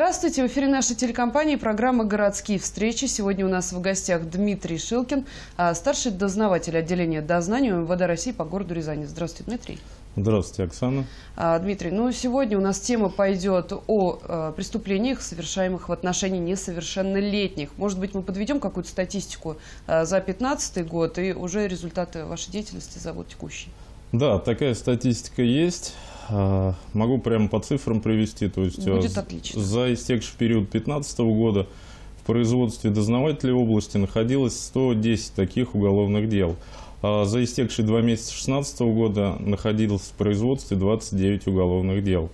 Здравствуйте, в эфире нашей телекомпании программа «Городские встречи». Сегодня у нас в гостях Дмитрий Шилкин, а, старший дознаватель отделения дознания МВД России по городу Рязани. Здравствуйте, Дмитрий. Здравствуйте, Оксана. А, Дмитрий, ну сегодня у нас тема пойдет о э, преступлениях, совершаемых в отношении несовершеннолетних. Может быть, мы подведем какую-то статистику за 2015 год и уже результаты вашей деятельности за год текущий. Да, такая статистика есть. А, могу прямо по цифрам привести. То есть Будет а, отлично. За истекший период 2015 года в производстве дознавателей области находилось 110 таких уголовных дел. А за истекшие два месяца 2016 года находилось в производстве 29 уголовных дел.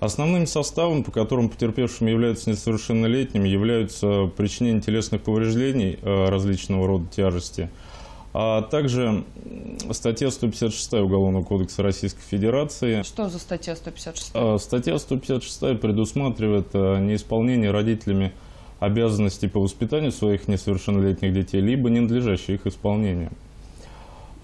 Основным составом, по которым потерпевшими являются несовершеннолетними, являются причинение телесных повреждений различного рода тяжести – а также статья 156 Уголовного кодекса Российской Федерации. Что за статья 156? А, статья 156 предусматривает а, неисполнение родителями обязанностей по воспитанию своих несовершеннолетних детей, либо ненадлежащее их исполнение.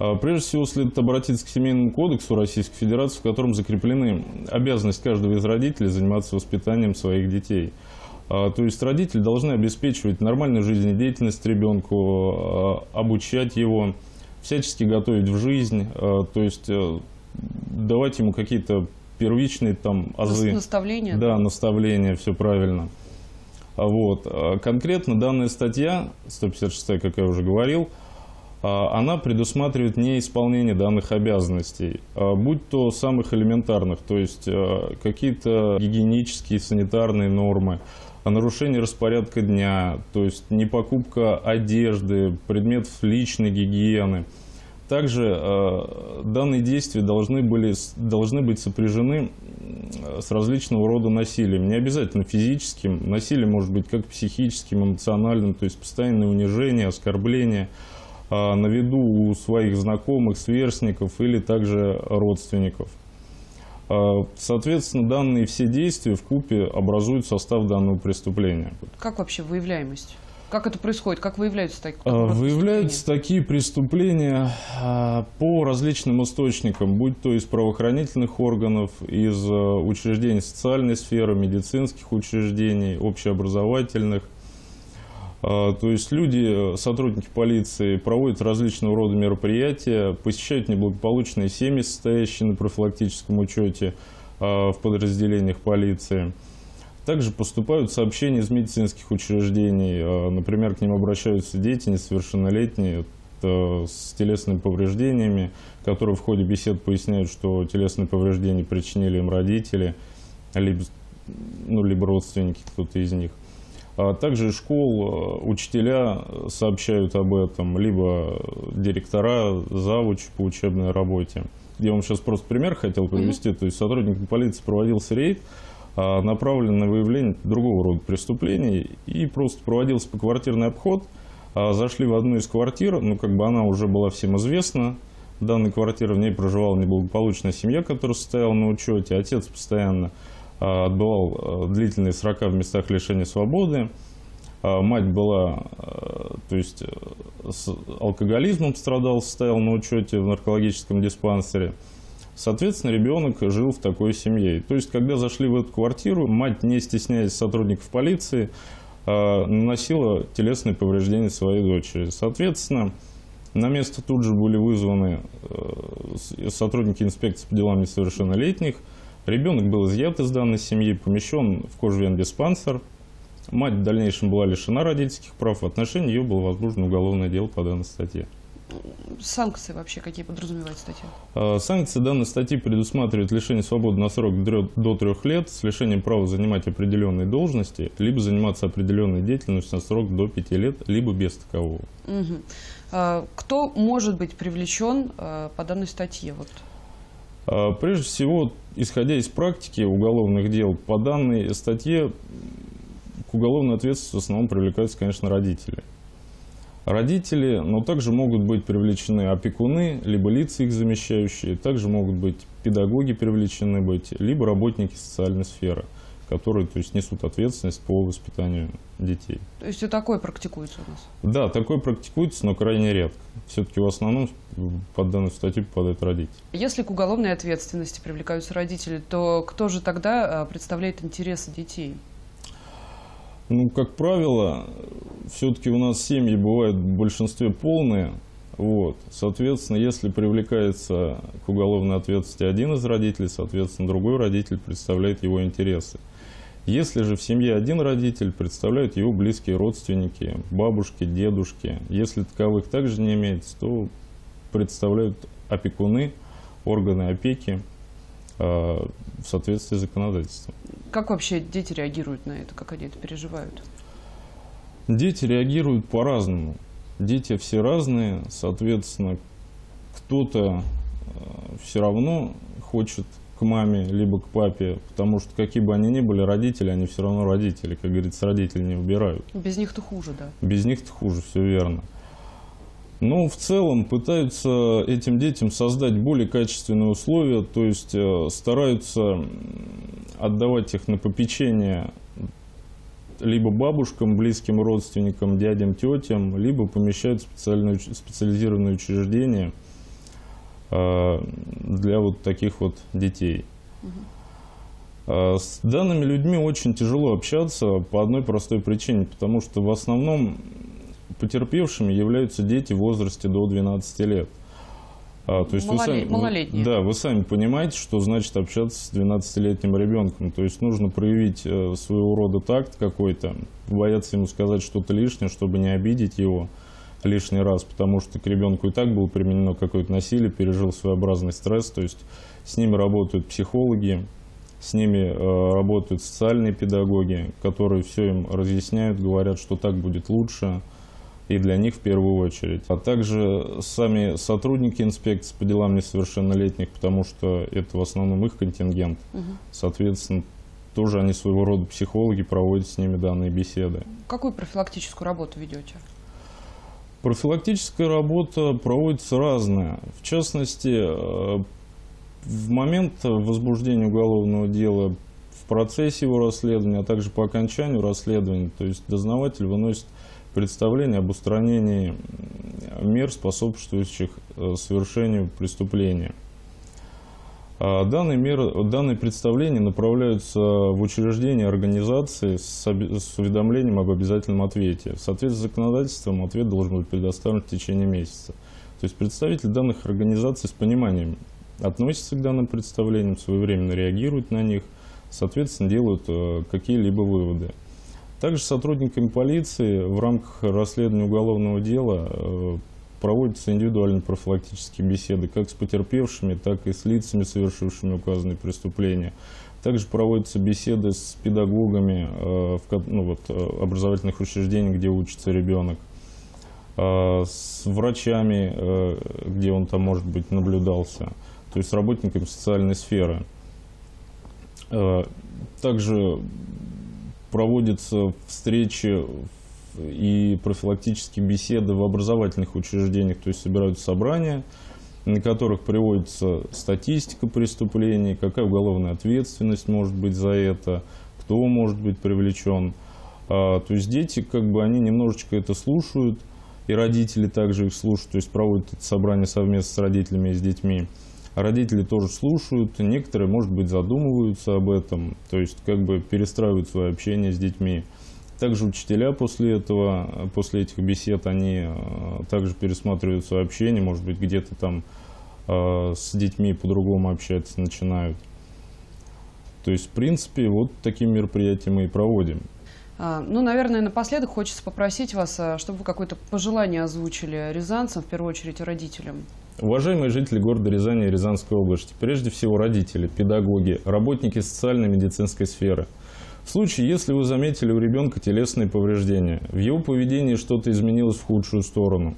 А, прежде всего, следует обратиться к Семейному кодексу Российской Федерации, в котором закреплены обязанности каждого из родителей заниматься воспитанием своих детей – то есть родители должны обеспечивать нормальную жизнедеятельность ребенку, а, обучать его, всячески готовить в жизнь, а, то есть э, давать ему какие-то первичные там азы. Наставления? Да, наставления, все правильно. Вот. Конкретно данная статья, 156, как я уже говорил, она предусматривает неисполнение данных обязанностей, будь то самых элементарных, то есть какие-то гигиенические, санитарные нормы, о нарушении распорядка дня, то есть не покупка одежды, предметов личной гигиены. Также э, данные действия должны, были, должны быть сопряжены с различного рода насилием. Не обязательно физическим. Насилие может быть как психическим, эмоциональным, то есть постоянное унижение, оскорбление э, на виду у своих знакомых, сверстников или также родственников. А, соответственно, данные все действия в купе образуют состав данного преступления. Как вообще выявляемость? Как это происходит? Как выявляются такие а, Выявляются такие преступления а, по различным источникам, будь то из правоохранительных органов, из учреждений социальной сферы, медицинских учреждений, общеобразовательных, а, то есть люди, сотрудники полиции, проводят различного рода мероприятия, посещают неблагополучные семьи, состоящие на профилактическом учете а, в подразделениях полиции. Также поступают сообщения из медицинских учреждений. А, например, к ним обращаются дети несовершеннолетние с телесными повреждениями, которые в ходе бесед поясняют, что телесные повреждения причинили им родители, либо, ну, либо родственники, кто-то из них. А также школ э, учителя сообщают об этом, либо директора, завуч по учебной работе. Я вам сейчас просто пример хотел привести. То есть сотрудникам полиции проводился рейд, а, направленный на выявление другого рода преступлений, и просто проводился поквартирный обход. А, зашли в одну из квартир, ну как бы она уже была всем известна, данной квартиры, в ней проживала неблагополучная семья, которая состояла на учете, отец постоянно отбывал а, длительные срока в местах лишения свободы. А, мать была, то есть с алкоголизмом страдал, стоял на учете в наркологическом диспансере. Соответственно, ребенок жил в такой семье. То есть, когда зашли в эту квартиру, мать, не стесняясь сотрудников полиции, наносила телесные повреждения своей дочери. Соответственно, на место тут же были вызваны сотрудники инспекции по делам несовершеннолетних – Ребенок был изъят из данной семьи, помещен в кожвен-диспансер. Мать в дальнейшем была лишена родительских прав. В отношении ее было возбуждено уголовное дело по данной статье. Санкции вообще какие подразумевает статья? А, санкции данной статьи предусматривают лишение свободы на срок до трех лет с лишением права занимать определенные должности, либо заниматься определенной деятельностью на срок до пяти лет, либо без такового. Угу. Кто может быть привлечен а, по данной статье? Вот. А, прежде всего, исходя из практики уголовных дел, по данной статье к уголовной ответственности в основном привлекаются, конечно, родители. Родители, но также могут быть привлечены опекуны, либо лица их замещающие, также могут быть педагоги привлечены быть, либо работники социальной сферы которые то есть, несут ответственность по воспитанию детей. То есть и такое практикуется у нас? Да, такое практикуется, но крайне редко. Все-таки в основном под данную статью попадают родители. Если к уголовной ответственности привлекаются родители, то кто же тогда а, представляет интересы детей? Ну, как правило, все-таки у нас семьи бывают в большинстве полные. Вот. Соответственно, если привлекается к уголовной ответственности один из родителей, соответственно, другой родитель представляет его интересы. Если же в семье один родитель, представляют его близкие родственники, бабушки, дедушки. Если таковых также не имеется, то представляют опекуны, органы опеки э, в соответствии с законодательством. Как вообще дети реагируют на это? Как они это переживают? Дети реагируют по-разному. Дети все разные, соответственно, кто-то э, все равно хочет маме, либо к папе, потому что какие бы они ни были родители, они все равно родители, как говорится, родители не убирают. Без них-то хуже, да. Без них-то хуже, все верно. Но в целом пытаются этим детям создать более качественные условия, то есть э, стараются отдавать их на попечение либо бабушкам, близким родственникам, дядям, тетям, либо помещают в специальное, специализированные учреждения э, для вот таких вот детей. Э, с данными людьми очень тяжело общаться по одной простой причине, потому что в основном потерпевшими являются дети в возрасте до 12 лет. А, то есть Малолет, вы сами, малолетние. Да, вы сами понимаете, что значит общаться с 12-летним ребенком. То есть нужно проявить э, своего рода такт какой-то, бояться ему сказать что-то лишнее, чтобы не обидеть его лишний раз, потому что к ребенку и так было применено какое-то насилие, пережил своеобразный стресс. То есть с ними работают психологи, с ними э, работают социальные педагоги, которые все им разъясняют, говорят, что так будет лучше – и для них в первую очередь. А также сами сотрудники инспекции по делам несовершеннолетних, потому что это в основном их контингент. Угу. Соответственно, тоже они своего рода психологи проводят с ними данные беседы. Какую профилактическую работу ведете? Профилактическая работа проводится разная. В частности, э, в момент возбуждения уголовного дела, в процессе его расследования, а также по окончанию расследования, то есть дознаватель выносит представление об устранении мер, способствующих э, совершению преступления. А данные, меры, данные представления направляются в учреждения организации с, с уведомлением об обязательном ответе. В соответствии с законодательством ответ должен быть предоставлен в течение месяца. То есть представители данных организаций с пониманием относятся к данным представлениям, своевременно реагируют на них, соответственно, делают э, какие-либо выводы. Также сотрудниками полиции в рамках расследования уголовного дела э, проводятся индивидуальные профилактические беседы как с потерпевшими, так и с лицами, совершившими указанные преступления. Также проводятся беседы с педагогами э, в ну, вот, э, образовательных учреждений, где учится ребенок, с врачами, где он там, может быть, наблюдался, то есть с работниками социальной сферы. Также проводятся встречи и профилактические беседы в образовательных учреждениях, то есть собираются собрания, на которых приводится статистика преступлений, какая уголовная ответственность может быть за это, кто может быть привлечен. А, то есть дети, как бы, они немножечко это слушают, и родители также их слушают, то есть проводят это собрание совместно с родителями и с детьми родители тоже слушают, некоторые, может быть, задумываются об этом, то есть как бы перестраивают свое общение с детьми. Также учителя после этого, после этих бесед, они э, также пересматривают свое общение, может быть, где-то там э, с детьми по-другому общаться начинают. То есть, в принципе, вот такие мероприятия мы и проводим. А, ну, наверное, напоследок хочется попросить вас, а, чтобы вы какое-то пожелание озвучили рязанцам, в первую очередь родителям. Уважаемые жители города Рязани и Рязанской области, прежде всего родители, педагоги, работники социальной медицинской сферы. В случае, если вы заметили у ребенка телесные повреждения, в его поведении что-то изменилось в худшую сторону,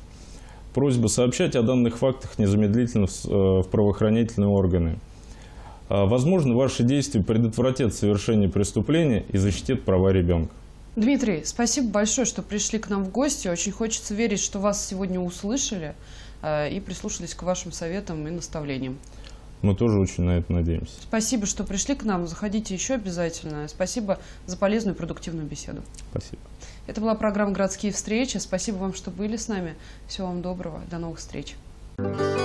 просьба сообщать о данных фактах незамедлительно в э, правоохранительные органы. А, возможно, ваши действия предотвратят совершение преступления и защитят права ребенка. Дмитрий, спасибо большое, что пришли к нам в гости. Очень хочется верить, что вас сегодня услышали. Э, и прислушались к вашим советам и наставлениям. Мы тоже очень на это надеемся. Спасибо, что пришли к нам. Заходите еще обязательно. Спасибо за полезную и продуктивную беседу. Спасибо. Это была программа «Городские встречи». Спасибо вам, что были с нами. Всего вам доброго. До новых встреч. Thank you.